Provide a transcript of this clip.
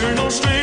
Turn on no.